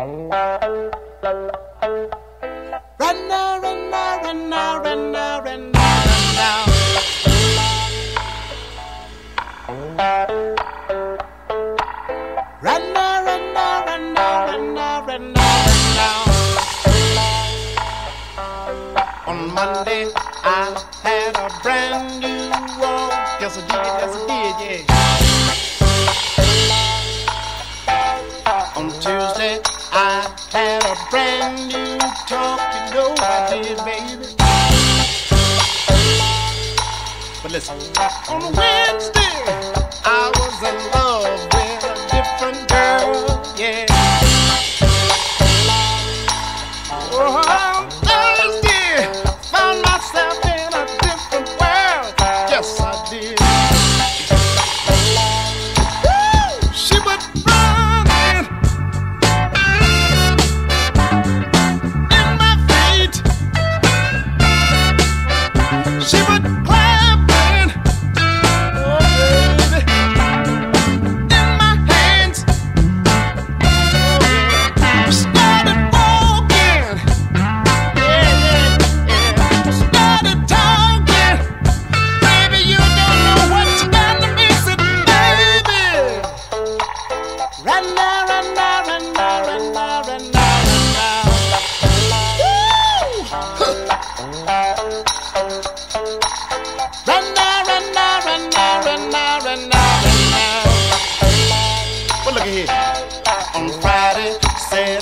Run now, run now, run now, run now, run now, run now. Run now, run now, run now, run now, run now, run now. On Monday, I had a brand new walk. Yes, I did, yes, I did, yeah. talk, you know I did, baby. But listen, on Wednesday, I was alive. forget. On Friday, Saturday.